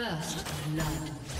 First blood.